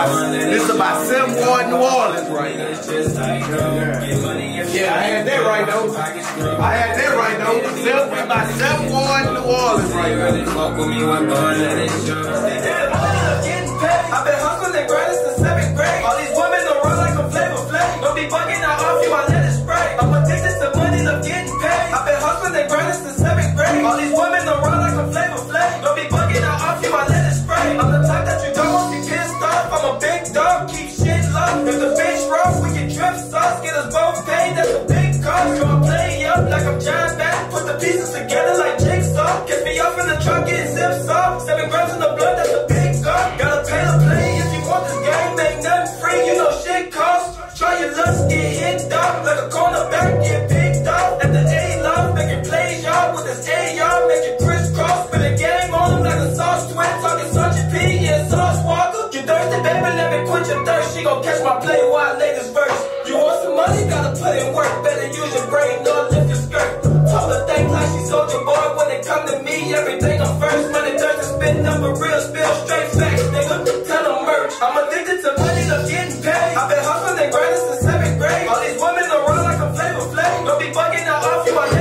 This is about Sim Ward, New Orleans right now. Yeah, I had that right though. I had that right though. Sim, about Sim Ward, New Orleans right now. Fuck with me. I've been hustling and grinding since seventh grade. All these women don't run like a Flavor Flav. Don't be bugging out off you, I let it spray. I'm addicted to the money, love getting paid. I've been hustling and grinding since seventh grade. All these women Luck, get hit dog. Like a cornerback, get picked be bugging off you,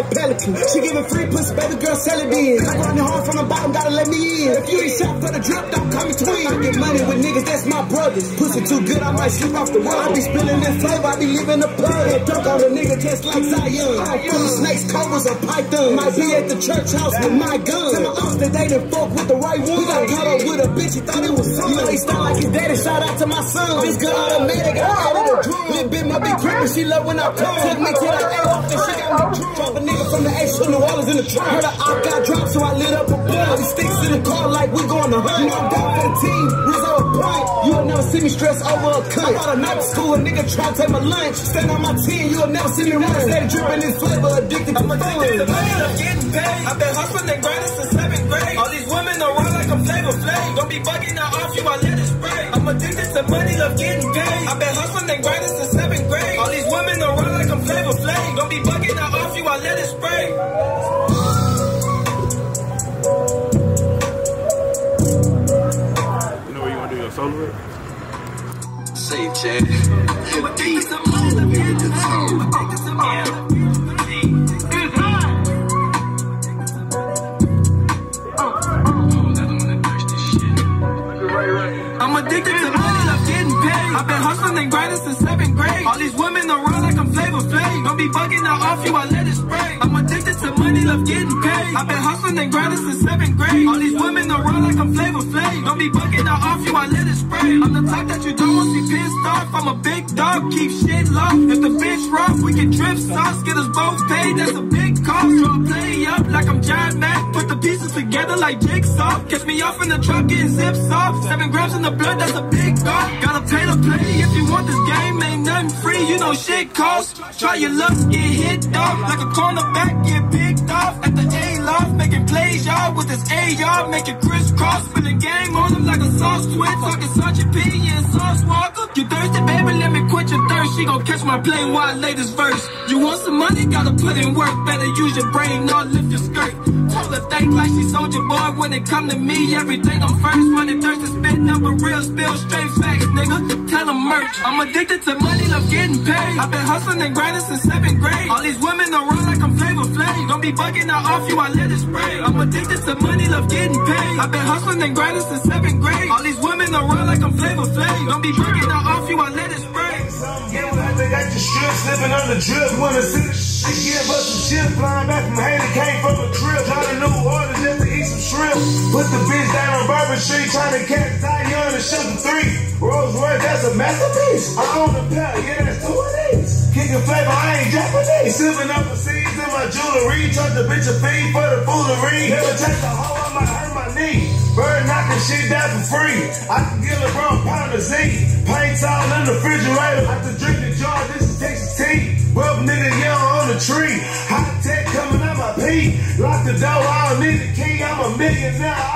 like Pelican. She giving free pussy, baby girl, sell it in. I grinding hard from the bottom, gotta let me in. If you ain't shot for the drip, don't come between. I get money with niggas, that's my brothers. Pussy too good, I might sleep off the wall. I be spilling that flavor, I be leaving the pub. And dunk on a nigga just like Zion. I'm snakes, cobras, and pythons. Might be at the church house with my gun. Tell my ups that they done fuck with the right one. We got caught up with a bitch, he thought it was fun. You know, he like his daddy, shout out to my son. This good automatic, I added a drum. Bit, my big crib, she love when I come. Took me to the in the trap. Heard a op got dropped, so I lit up a blunt. These sticks in the car like we going to hunt. You know I'm down for the team, Rizzoo a point. You'll never see me stress over a cut. I bought a night school, a nigga try to take my lunch. Stand on my team, you'll never see me run. Steady dripping this flavor, addicted to I'm addicted to money, I'm getting paid. I've been hustling and grinding since seventh grade. All these women run like a Flavor Flav. Don't be bugging out off you, I let it spray. I'm addicted to money, love getting And grinding since seventh grade. All these women don't like I'm Flavor Flav. Don't be bugging out off you, I let it spray. I'm addicted to money, love getting paid. I've been hustling and grinding since seventh grade. All these women don't like I'm Flavor Flav. Don't be bugging out off you, I let it spray. I'm the type that you don't want to see pissed off. I'm a big dog, keep shit low. If the bitch rough, we can drip sauce, get us both paid. That's a big cost. Draw play up like jigsaw. Catch me off in the truck, getting zips off. Seven grams in the blood, that's a big dog. Gotta pay to play if you want this game. Ain't nothing free, you know shit costs. Try your luck, get hit off. Like a cornerback, get picked off. At the A loft, making plays, y'all. With this A, y'all making crisscross. Spinning game on them like a sauce twin. Talking Sergeant P and Sauce Walka. You thirsty, baby? Let me quit your thirst. She gon' catch my play while I lay this verse. You want some money? Gotta put in work. Better use your brain, not lift your skirt. Told her think like she soldier boy when it come to me. Everything I'm first, running thirst and spit number real, spill straight facts, nigga. Tell them merch. I'm addicted to money, love getting paid. I've been hustling and grinding since seventh grade. All these women around like I'm Flavor Flav. Don't be bugging out off you, I let it spray. I'm addicted to money, love getting paid. I've been hustling and grinding since seventh grade. All these women around like I'm Flavor Flav. Don't be bugging out off you, I let it spray. Yeah, got your strip slipping on the drip. Wanna see the shit? Give us some shit. Flying back from Haiti, came from a trip. Trying to New Orleans just to eat some shrimp. Put the bitch down on Bourbon Street, trying to catch Zion and shoot the three. Rolls Royce, that's a masterpiece. I own a pair, yeah, that's two of these. Kicking flavor, I ain't Japanese. Sipping up the seeds in my jewelry. Charge the bitch a fee for the foolery. Never take the hoe, Shit down for free. I can get LeBron pound of Z. Paints all in the refrigerator. I can drink the jar, this is Texas tea. Rub nigga young on the tree. Hot tech coming out my pee. Lock the door, I don't need the key. I'm a millionaire.